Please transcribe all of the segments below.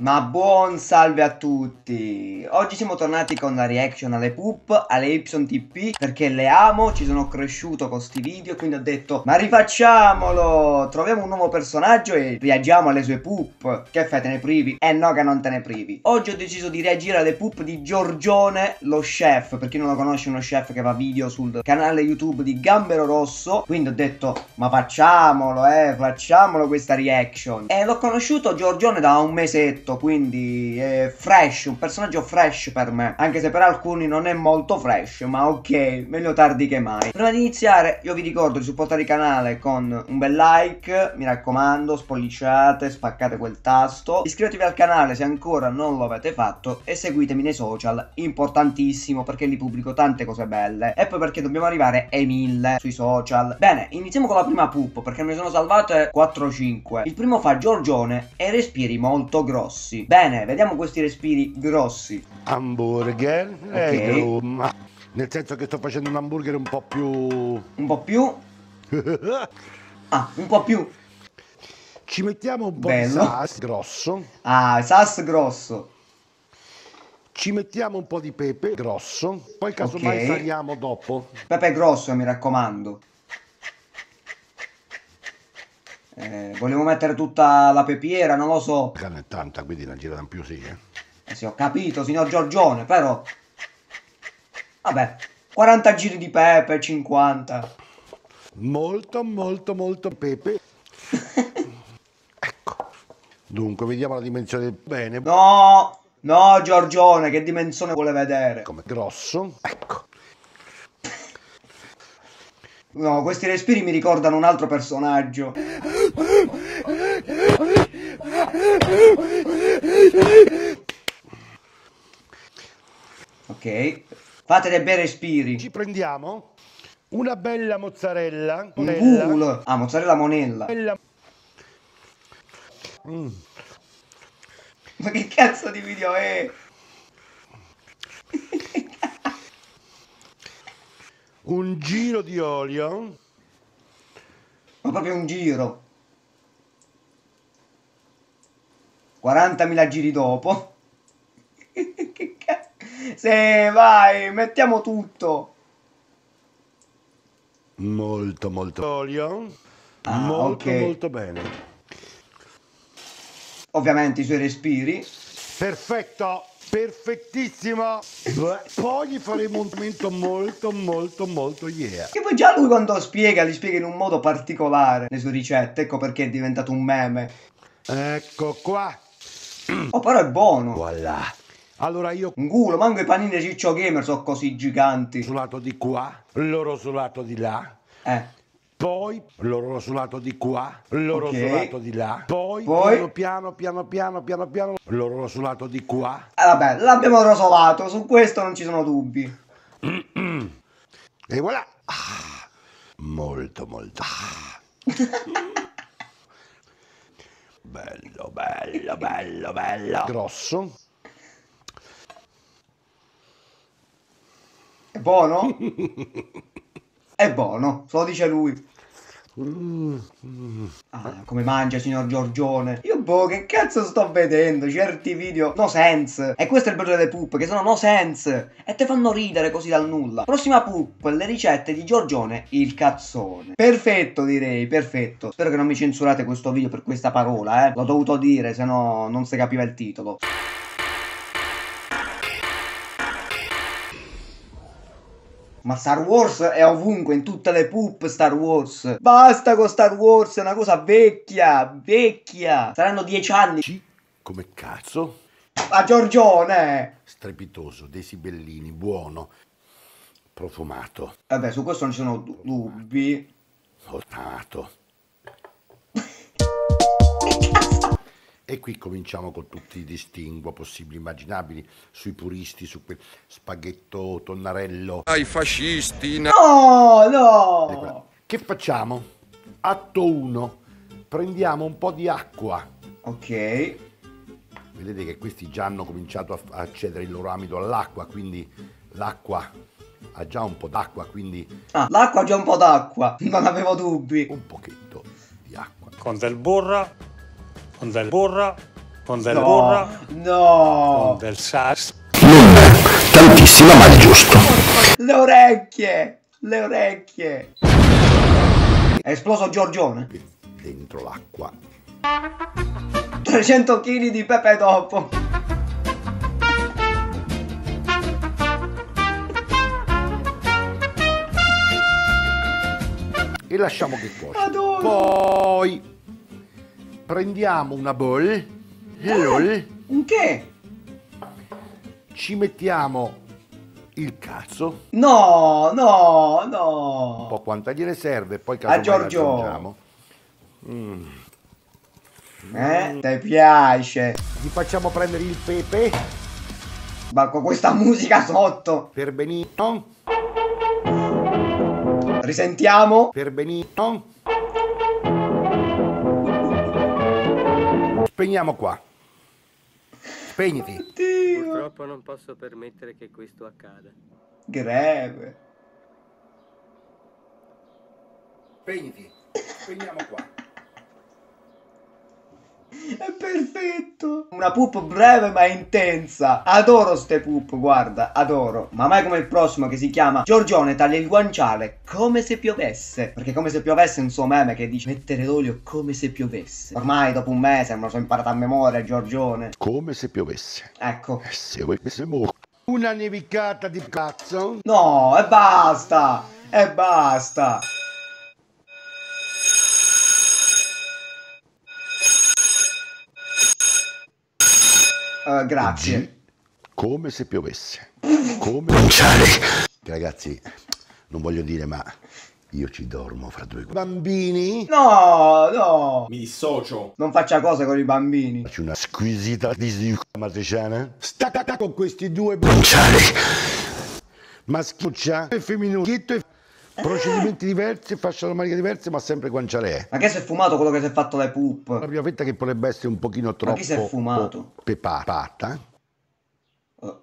Ma buon salve a tutti! Oggi siamo tornati con la reaction alle poop, alle Epson TP Perché le amo, ci sono cresciuto con sti video Quindi ho detto, ma rifacciamolo! Troviamo un nuovo personaggio e reagiamo alle sue poop Che fai, te ne privi? Eh no che non te ne privi Oggi ho deciso di reagire alle poop di Giorgione, lo chef Per chi non lo conosce, uno chef che fa video sul canale YouTube di Gambero Rosso Quindi ho detto, ma facciamolo, eh, facciamolo questa reaction E l'ho conosciuto Giorgione da un mesetto detto, quindi è fresh, un personaggio fresh per me. Anche se per alcuni non è molto fresh, ma ok, meglio tardi che mai. Prima di iniziare, io vi ricordo di supportare il canale con un bel like, mi raccomando, spolliciate, spaccate quel tasto. Iscrivetevi al canale se ancora non lo avete fatto e seguitemi nei social, importantissimo perché li pubblico tante cose belle. E poi perché dobbiamo arrivare ai 1000 sui social. Bene, iniziamo con la prima pup perché ne sono salvate 4-5. Il primo fa Giorgione e respiri molto grossi grossi. Bene, vediamo questi respiri grossi. Hamburger. Okay. ma nel senso che sto facendo un hamburger un po' più... Un po' più? ah, un po' più. Ci mettiamo un po' Bello. di sas grosso. Ah, sas grosso. Ci mettiamo un po' di pepe grosso, poi casomai okay. saliamo dopo. Pepe grosso, mi raccomando. Eh, volevo mettere tutta la pepiera, non lo so. Carne è tanta, quindi la girano più sì, eh. Eh sì, ho capito, signor Giorgione, però... Vabbè, 40 giri di pepe, 50. Molto, molto, molto pepe. ecco. Dunque, vediamo la dimensione bene. No, no, Giorgione, che dimensione vuole vedere? Come grosso. Ecco. No, questi respiri mi ricordano un altro personaggio. Ok. Fate dei bei respiri. Ci prendiamo una bella mozzarella. Un bull. Ah, mozzarella monella. Bella... Mm. Ma che cazzo di video è? Un giro di olio. Ma proprio un giro. 40.000 giri dopo. che cazzo. Sì, vai, mettiamo tutto. Molto, molto olio. Ah, molto, okay. molto bene. Ovviamente i suoi respiri. Perfetto. Perfettissimo. Poi gli faremo un momento molto molto molto yeah. Che poi già lui quando spiega, li spiega in un modo particolare le sue ricette. Ecco perché è diventato un meme. Ecco qua. Oh, però è buono. Voilà. Allora io... Un culo, manco i panini Ciccio Gamer sono così giganti. Sul lato di qua, loro sul lato di là. Eh poi loro sul lato di qua, loro okay. sul lato di là, poi, poi, piano piano piano piano piano loro sul lato di qua. Ah, vabbè, l'abbiamo rosolato, su questo non ci sono dubbi. e voilà. Ah, molto molto. Ah. bello, bello, bello, bello. Grosso. È buono? È buono, se lo dice lui. Ah, come mangia signor Giorgione? Io boh che cazzo sto vedendo? Certi video no sense. E questo è il bello delle poop che sono no sense. E te fanno ridere così dal nulla. Prossima poop Le ricette di Giorgione Il cazzone. Perfetto direi perfetto. Spero che non mi censurate questo video per questa parola eh. L'ho dovuto dire se no non si capiva il titolo Ma Star Wars è ovunque, in tutte le poop Star Wars. Basta con Star Wars, è una cosa vecchia, vecchia. Saranno dieci anni. C come cazzo? A Giorgione! Strepitoso, dei sibellini, buono, profumato. Vabbè, su questo non ci sono dubbi. Profumato. E qui cominciamo con tutti i distinguo possibili immaginabili sui puristi, su quel spaghetto tonnarello. Ai fascisti! No, no! Che facciamo? Atto 1. Prendiamo un po' di acqua. Ok. Vedete che questi già hanno cominciato a accedere il loro amido all'acqua, quindi l'acqua ha già un po' d'acqua, quindi... Ah, l'acqua ha già un po' d'acqua, non avevo dubbi. Un pochetto di acqua. Con del burro con del burro con del No, burro, no, con del sas, Non tantissima, ma il giusto. le orecchie, le orecchie. È esploso Giorgione. Dentro l'acqua. 300 kg di pepe dopo. E lasciamo che cuoce. Adoro. Poi prendiamo una bowl. E lol, Un che? ci mettiamo il cazzo. No, no, Un no. po' quanta gliene serve. Poi A casomai Giorgio. aggiungiamo. Eh? Ti piace? Gli facciamo prendere il pepe Ma con questa musica sotto. per benino. Risentiamo? Per benino. Spegniamo qua. Spegniti. Dio. Purtroppo non posso permettere che questo accada. Greve. Spegniti. Spegniamo qua. È perfetto. Una poop breve ma intensa. Adoro ste poop, guarda, adoro. Ma mai come il prossimo che si chiama Giorgione taglia il guanciale come se piovesse. Perché come se piovesse è un suo meme che dice mettere l'olio come se piovesse. Ormai dopo un mese me lo sono imparato a memoria, Giorgione. Come se piovesse. Ecco. Eh, Se vuoi che siamo- Una nevicata di cazzo. No, e basta. E basta. Eh, grazie. G. Come se piovesse. Come Cominciare. Ragazzi, non voglio dire, ma io ci dormo fra due bambini. No, no. Mi dissocio. Non faccia cose con i bambini. Faccio una squisita di matriciana. Stacca con questi due cominciare. Maschiuccia e femminucchietto e procedimenti diversi, fascia armonica diverse, ma sempre guanciale. Ma che si è fumato quello che si è fatto le La poop? prima fetta che potrebbe essere un pochino troppo chi si è fumato? pepata. Oh.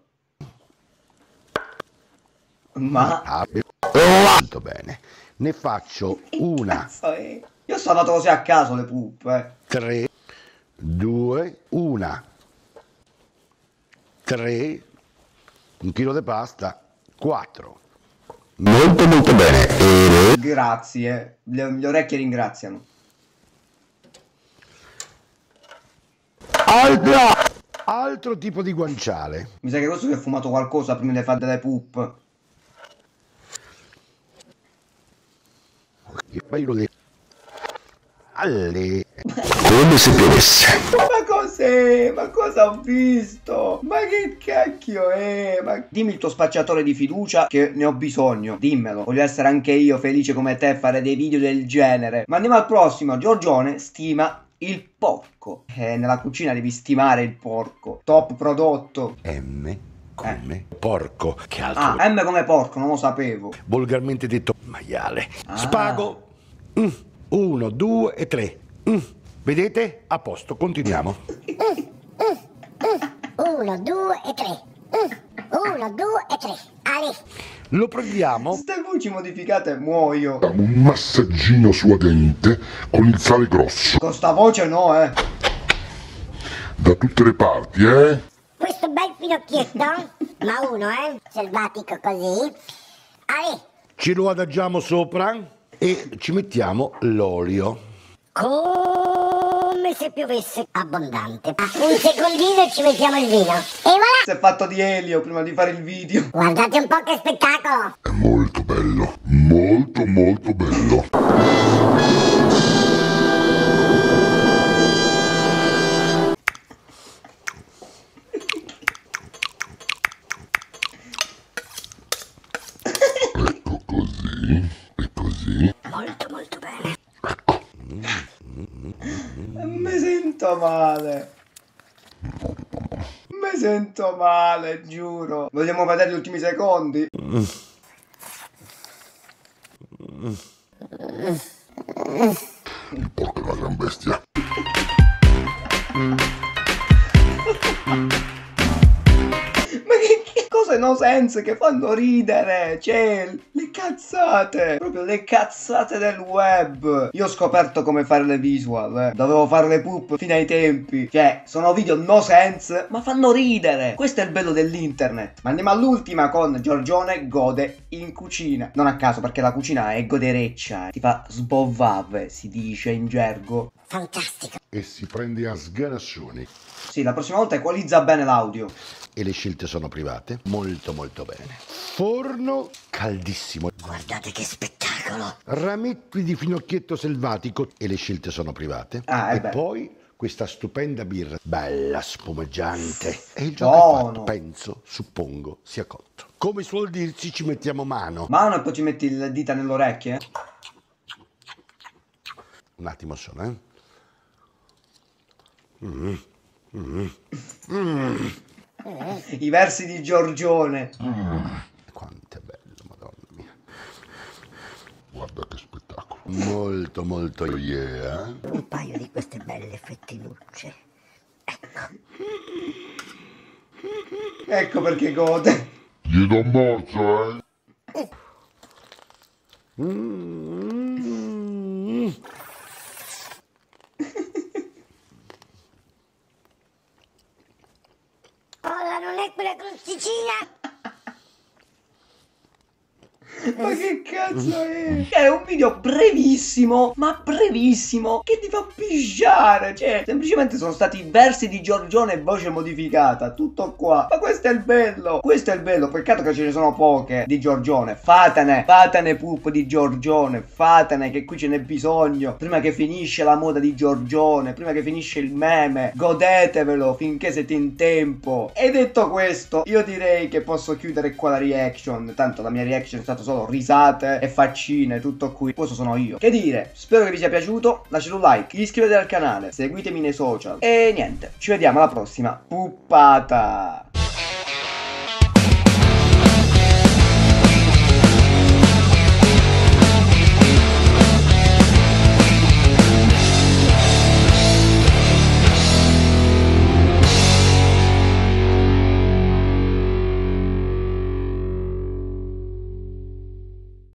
Ma... Ah, Molto bene. Ne faccio una? Io sono andato così a caso le poop, eh. tre, due, una, tre, un chilo di pasta, quattro. Molto molto bene. Grazie. Le, le orecchie ringraziano. Altro, altro tipo di guanciale. Mi sa che questo si è fumato qualcosa prima di fare delle poop. Che fai lo de- Alle. Come se piovesse. Ma cos'è? Ma cosa ho visto? Ma che cacchio è? Ma dimmi il tuo spacciatore di fiducia che ne ho bisogno. Dimmelo. Voglio essere anche io felice come te a fare dei video del genere. Ma andiamo al prossimo. Giorgione stima il porco. Eh, nella cucina devi stimare il porco. Top prodotto. M come porco. Che altro? Ah, M come porco, non lo sapevo. volgarmente detto maiale. Ah. Spago. Mm. Uno, due e tre. Mm. Vedete? A posto, continuiamo. Uno, due e tre. Mm. Uno, due e tre. Ale. Lo prendiamo. Ste voci modificate muoio. Diamo un massaggino suadente con il sale grosso Con sta voce no, eh. da tutte le parti, eh? Questo bel finocchietto, ma uno, eh? Selvatico così. Ale. Ce lo adagiamo sopra e ci mettiamo l'olio. Come se piovesse abbondante. Un secondino e ci mettiamo il vino. E voilà! Si è fatto di elio prima di fare il video. Guardate un po' che spettacolo! È molto bello, molto molto bello. Sento male. Mi sento male, giuro. Vogliamo vedere gli ultimi secondi? È una gran bestia. Ma che, che cose no sense che fanno ridere. Cioè, le cazzate. Proprio le cazzate del web. Io ho scoperto come fare le visual. Eh. Dovevo fare le poop fino ai tempi. Cioè, sono video no sense, ma fanno ridere. Questo è il bello dell'internet. Ma andiamo all'ultima con Giorgione gode in cucina. Non a caso, perché la cucina è godereccia. Ti fa sbovave, si dice in gergo. Fantastico. E si prende a sganassoni. Sì, la prossima volta equalizza bene l'audio. E le scelte sono private. Molto molto bene. Forno caldissimo. Guardate che spettacolo. Rametti di finocchietto selvatico. E le scelte sono private. Ah, eh e beh. poi questa stupenda birra. Bella, spumeggiante. E il gioco è Buono. fatto. Penso, suppongo, sia cotto. Come suol dirsi ci mettiamo mano. Mano e poi ci metti le dita nelle orecchie. Un attimo solo, eh. I versi di Giorgione. Quanto è bello, madonna mia. Guarda che spettacolo. Molto, molto Yeah. Un paio di queste belle fettinucce. Ecco perché gode. Gli do un morso, eh. Mm. Ora non è quella crosticina? Ma che cazzo è? È un video brevissimo, ma brevissimo, che ti fa pisciare. Cioè, semplicemente sono stati versi di Giorgione voce modificata. Tutto qua. Ma questo è il bello. Questo è il bello. Peccato che ce ne sono poche di Giorgione. Fatene. Fatene pup di Giorgione. Fatene che qui ce n'è bisogno. Prima che finisce la moda di Giorgione. Prima che finisce il meme. Godetevelo finché siete in tempo. E detto questo, io direi che posso chiudere qua la reaction. Tanto la mia reaction è stata solo risate e faccine, tutto qui. Questo sono io. Che dire, spero che vi sia piaciuto. Lasciate un like, iscrivetevi al canale, seguitemi nei social. E niente, ci vediamo alla prossima puppata.